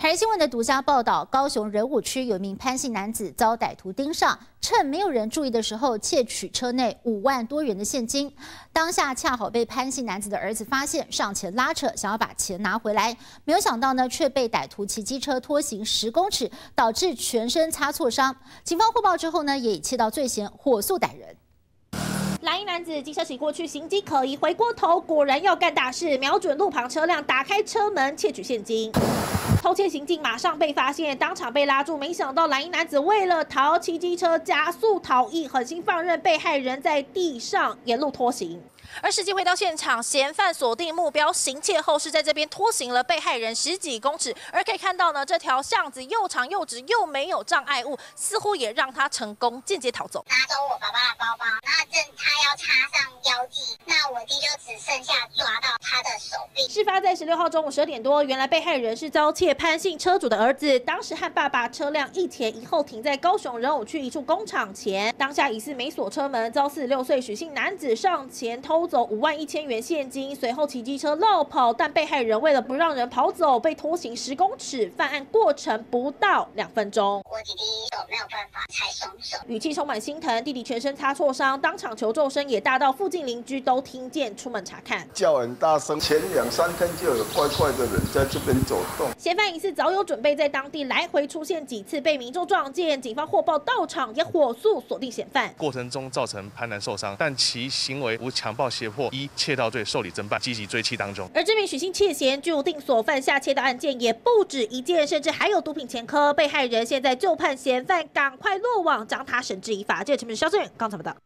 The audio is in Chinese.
台新闻的独家报道：高雄仁武区有一名潘姓男子遭歹徒盯上，趁没有人注意的时候窃取车内五万多元的现金。当下恰好被潘姓男子的儿子发现，上前拉扯，想要把钱拿回来。没有想到呢，却被歹徒骑机车拖行十公尺，导致全身擦挫伤。警方获报之后呢，也已切到罪嫌，火速逮人。蓝衣男子机车驶过去，行迹可疑，回过头果然要干大事，瞄准路旁车辆，打开车门窃取现金。偷窃行径马上被发现，当场被拉住。没想到蓝衣男子为了逃，骑机车加速逃逸，狠心放任被害人在地上沿路拖行。而实际回到现场，嫌犯锁定目标行窃后，是在这边拖行了被害人十几公尺。而可以看到呢，这条巷子又长又直，又没有障碍物，似乎也让他成功间接逃走。拿走我爸爸的包包，那正他要插上标记，那我弟就只剩下抓到他的手臂。事发在十六号中午十二点多，原来被害人是遭窃潘姓车主的儿子，当时和爸爸车辆一前一后停在高雄仁武区一处工厂前，当下疑似没锁车门，遭四十六岁许姓男子上前偷。走五万一千元现金，随后骑机车绕跑，但被害人为了不让人跑走，被拖行十公尺，犯案过程不到两分钟。我弟弟没有办法才松手，语气充满心疼，弟弟全身擦挫伤，当场求救声也大到附近邻居都听见，出门查看，叫很大声。前两三天就有怪怪的人在这边走动。嫌犯疑似早有准备，在当地来回出现几次，被民众撞见，警方获报到场，也火速锁定嫌犯。过程中造成潘男受伤，但其行为无强暴。胁迫一窃盗罪受理侦办，积极追缉当中。而这名许姓窃嫌据定所犯下窃的案件也不止一件，甚至还有毒品前科。被害人现在就判嫌犯赶快落网，将他绳之以法。这是陈明肖正刚才报道。